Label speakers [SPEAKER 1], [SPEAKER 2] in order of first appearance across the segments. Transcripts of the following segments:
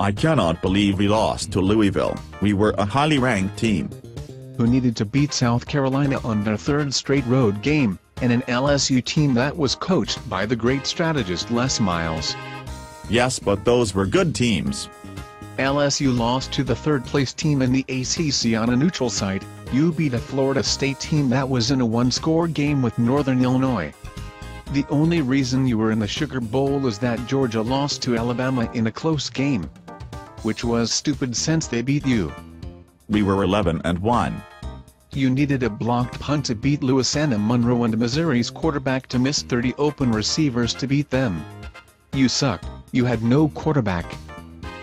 [SPEAKER 1] I cannot believe we lost to Louisville, we were a highly ranked team.
[SPEAKER 2] Who needed to beat South Carolina on their third straight road game, and an LSU team that was coached by the great strategist Les Miles.
[SPEAKER 1] Yes but those were good teams.
[SPEAKER 2] LSU lost to the third-place team in the ACC on a neutral site, you beat a Florida State team that was in a one-score game with Northern Illinois. The only reason you were in the Sugar Bowl is that Georgia lost to Alabama in a close game. Which was stupid since they beat you.
[SPEAKER 1] We were 11 and 1.
[SPEAKER 2] You needed a blocked punt to beat Louisiana Monroe and Missouri's quarterback to miss 30 open receivers to beat them. You sucked, you had no quarterback.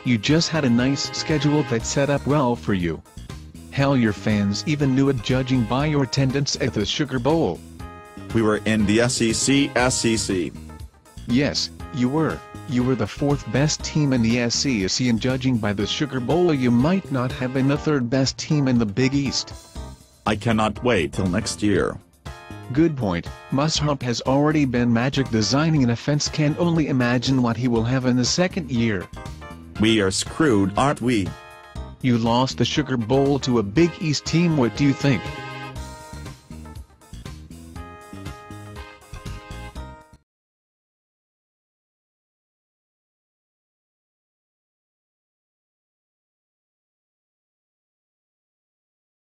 [SPEAKER 2] You just had a nice schedule that set up well for you. Hell your fans even knew it judging by your attendance at the Sugar Bowl.
[SPEAKER 1] We were in the SEC SEC.
[SPEAKER 2] Yes, you were. You were the fourth best team in the SEC and judging by the Sugar Bowl you might not have been the third best team in the Big East.
[SPEAKER 1] I cannot wait till next year.
[SPEAKER 2] Good point, Muschamp has already been magic designing an offense can only imagine what he will have in the second year.
[SPEAKER 1] We are screwed aren't we?
[SPEAKER 2] You lost the Sugar Bowl to a Big East team what do you think?